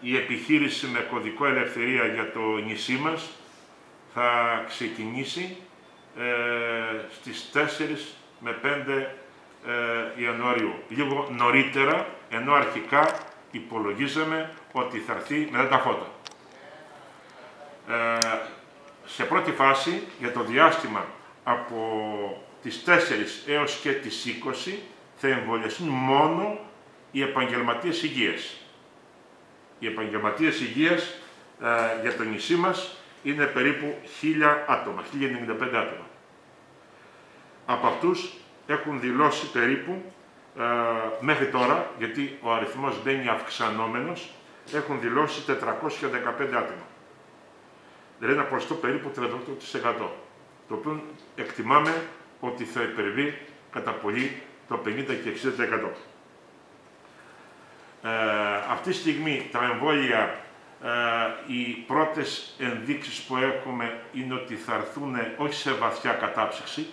Η επιχείρηση με κωδικό ελευθερία για το νησί μας θα ξεκινήσει ε, στις 4 με 5 ε, Ιανουαρίου. Λίγο νωρίτερα, ενώ αρχικά υπολογίζαμε ότι θα έρθει μετά τα φώτα. Ε, σε πρώτη φάση, για το διάστημα από τις 4 έως και τις 20, θα εμβολιαστούν μόνο οι επαγγελματίες υγείας. Οι επαγγελματίες υγείας ε, για το νησί μας είναι περίπου 1000 άτομα, 1095 άτομα. Από αυτούς έχουν δηλώσει περίπου ε, μέχρι τώρα, γιατί ο αριθμός μπαίνει αυξανόμενος, έχουν δηλώσει 415 άτομα. Δηλαδή ένα ποσοστό περίπου 38%. Το οποίο εκτιμάμε ότι θα υπερβεί κατά πολύ το 50 και 60%. Ε, αυτή τη στιγμή τα εμβόλια, ε, οι πρώτες ενδείξεις που έχουμε είναι ότι θα έρθουν όχι σε βαθιά κατάψυξη,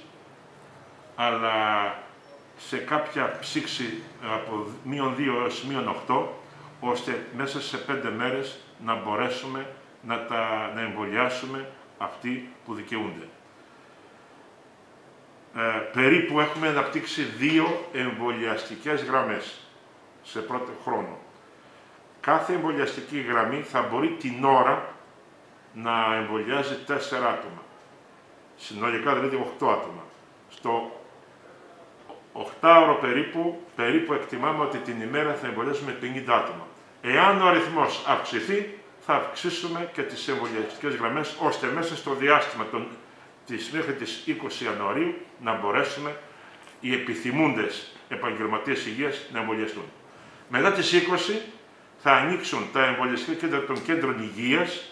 αλλά σε κάποια ψήξη από μείον 2 έως μείον 8, ώστε μέσα σε 5 μέρες να μπορέσουμε να, τα, να εμβολιάσουμε αυτοί που δικαιούνται. Ε, περίπου έχουμε αναπτύξει δύο εμβολιαστικές γραμμές σε πρώτο χρόνο. Κάθε εμβολιαστική γραμμή θα μπορεί την ώρα να εμβολιάζει τέσσερα άτομα. Συνολικά δηλαδή 8 άτομα. Στο 8ωρο περίπου, περίπου εκτιμάμε ότι την ημέρα θα εμβολιάσουμε 50 άτομα. Εάν ο αριθμός αυξηθεί, θα αυξήσουμε και τις εμβολιαστικές γραμμές, ώστε μέσα στο διάστημα των, της, μέχρι τις 20 Ιανουαρίου να μπορέσουμε οι επιθυμούντες επαγγελματίες υγείας να εμβολιαστούν. Μετά τις 20 θα ανοίξουν τα εμβολιαστικά κέντρα των κέντρων υγείας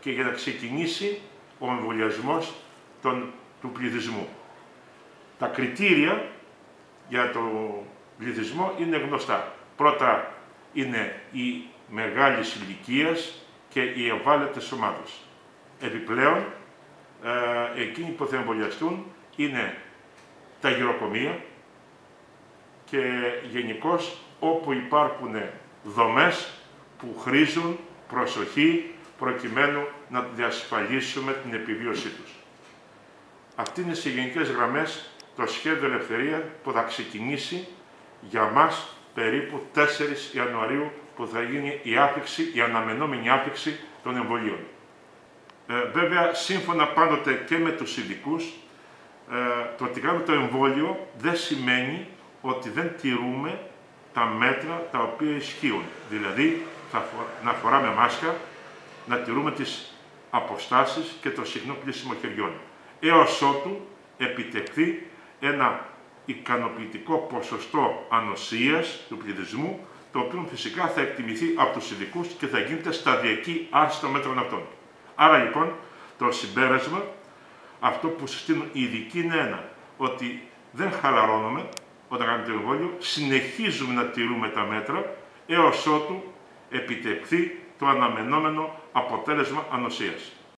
και για να ξεκινήσει ο εμβολιασμός του πληθυσμού. Τα κριτήρια για τον πληθυσμό είναι γνωστά. Πρώτα είναι η μεγάλη ηλικία και οι ευάλωτες ομάδες. Επιπλέον, ε, εκείνοι που θα εμβολιαστούν είναι τα γυροκομεία και γενικώς όπου υπάρχουν δομές που χρήζουν προσοχή προκειμένου να διασφαλίσουμε την επιβίωσή τους. Αυτή είναι σε γενικές γραμμές το σχέδιο ελευθερία που θα ξεκινήσει για μας περίπου 4 Ιανουαρίου που θα γίνει η άφηξη, η αναμενόμενη άφηξη των εμβολίων. Ε, βέβαια, σύμφωνα πάντοτε και με τους ειδικούς, ε, το ότι κάνουμε το εμβόλιο δεν σημαίνει ότι δεν τηρούμε τα μέτρα τα οποία ισχύουν. Δηλαδή, θα να φοράμε μάσκα, να τηρούμε τις αποστάσεις και το συχνό πλήσιμο χεριών. Έως ότου επιτευχθεί ένα ικανοποιητικό ποσοστό ανοσίας του πληθυσμού, το οποίο φυσικά θα εκτιμηθεί από τους ειδικούς και θα γίνεται σταδιακή άρση των μέτρων αυτών. Άρα λοιπόν, το συμπέρασμα, αυτό που συστήνουν οι ειδικοί είναι ένα, ότι δεν χαλαρώνουμε όταν κάνουμε το εμβόλιο, συνεχίζουμε να τηρούμε τα μέτρα έως ότου επιτευχθεί το αναμενόμενο αποτέλεσμα ανοσίας.